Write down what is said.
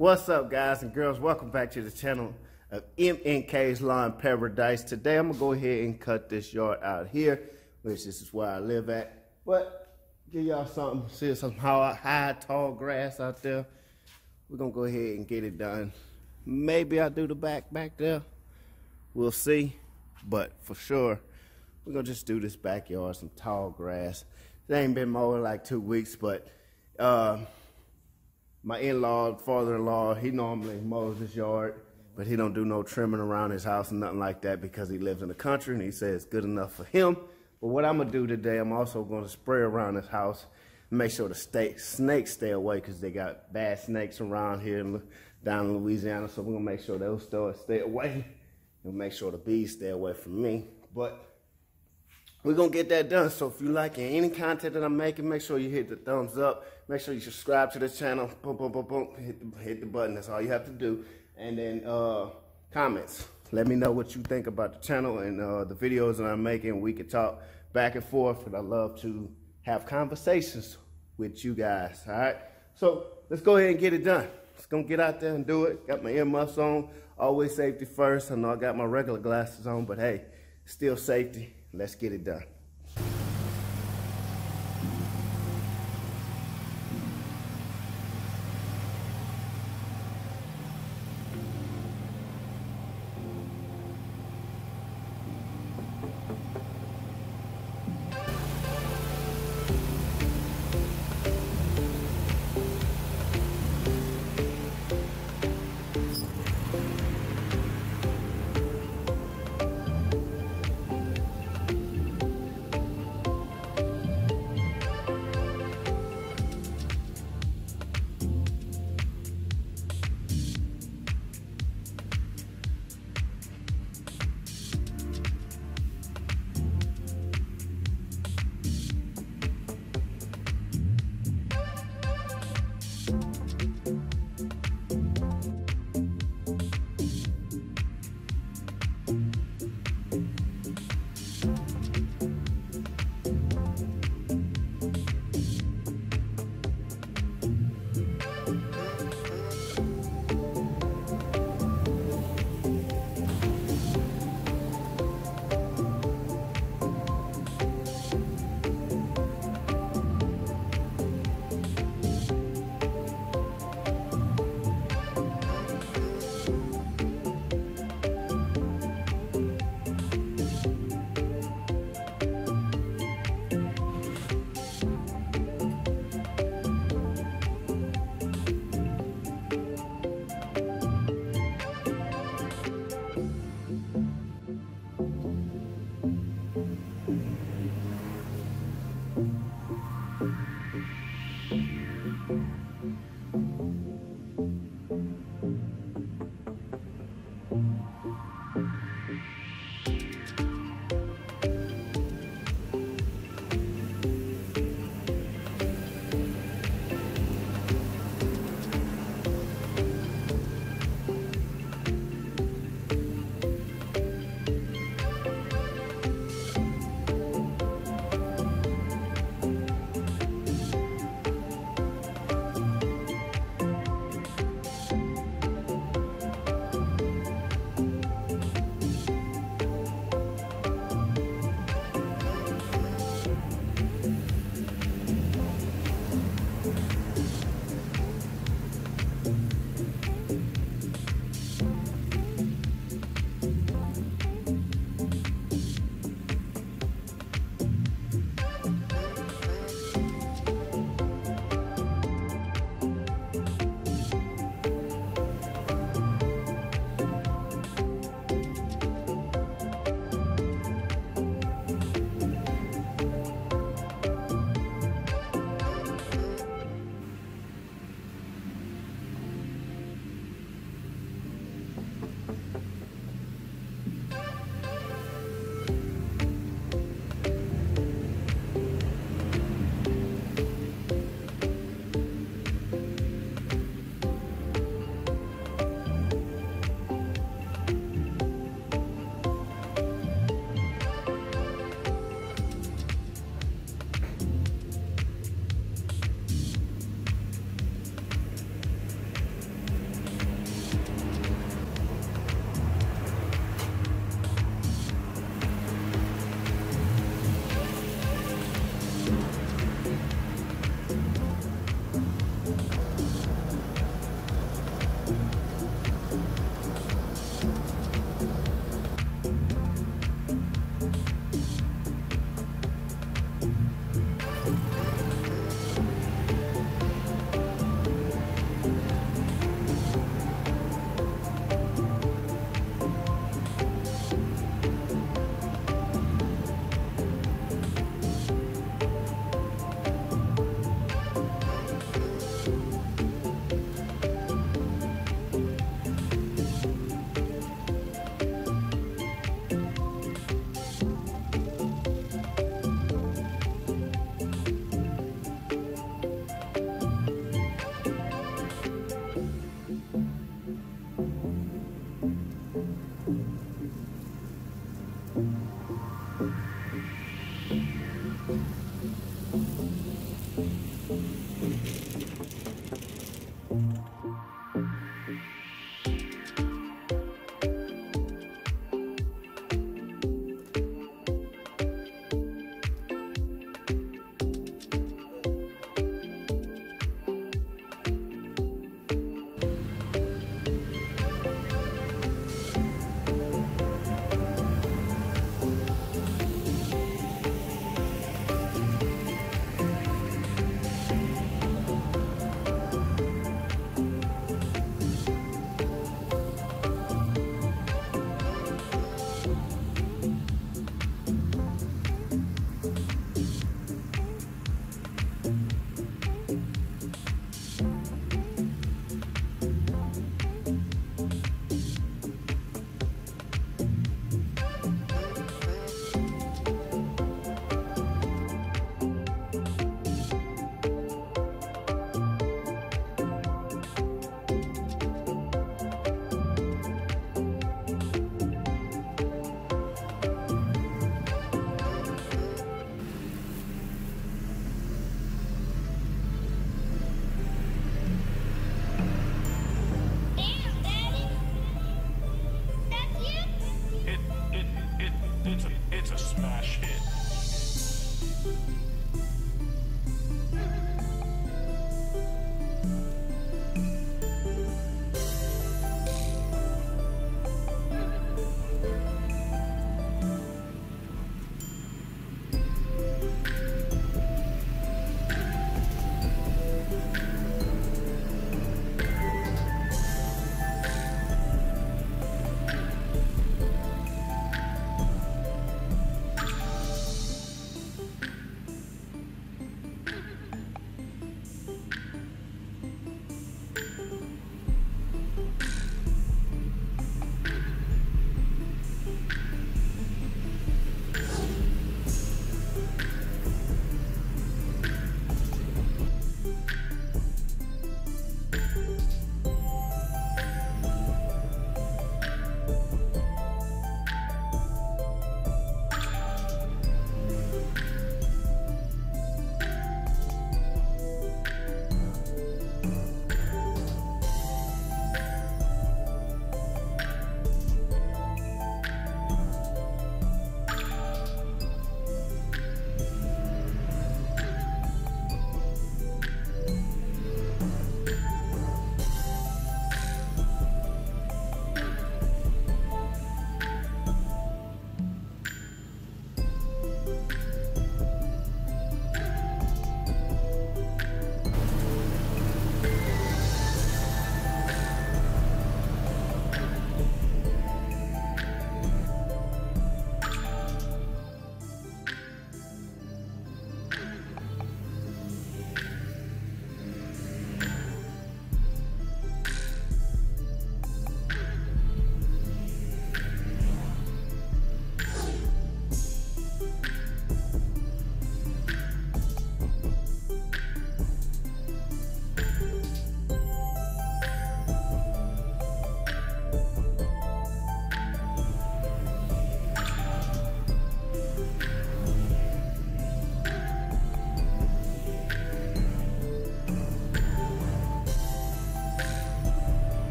What's up, guys and girls? Welcome back to the channel of M & K's Lawn Paradise. Today, I'm gonna go ahead and cut this yard out here, which this is where I live at. But give y'all something, see some high, tall grass out there. We're gonna go ahead and get it done. Maybe I'll do the back back there. We'll see. But for sure, we're gonna just do this backyard, some tall grass. It ain't been mowed in like two weeks, but uh, my in-law, father-in-law, he normally mows his yard, but he don't do no trimming around his house and nothing like that because he lives in the country and he says good enough for him. But what I'm gonna do today, I'm also gonna spray around his house, make sure the stay, snakes stay away because they got bad snakes around here in, down in Louisiana. So we're gonna make sure those stay away and make sure the bees stay away from me. But we're gonna get that done. So if you like any content that I'm making, make sure you hit the thumbs up. Make sure you subscribe to the channel. Boom, boom, boom, boom. Hit the, hit the button. That's all you have to do. And then uh, comments. Let me know what you think about the channel and uh, the videos that I'm making. We can talk back and forth, and I love to have conversations with you guys. All right. So let's go ahead and get it done. Let's go get out there and do it. Got my earmuffs on. Always safety first. I know I got my regular glasses on, but hey, still safety. Let's get it done.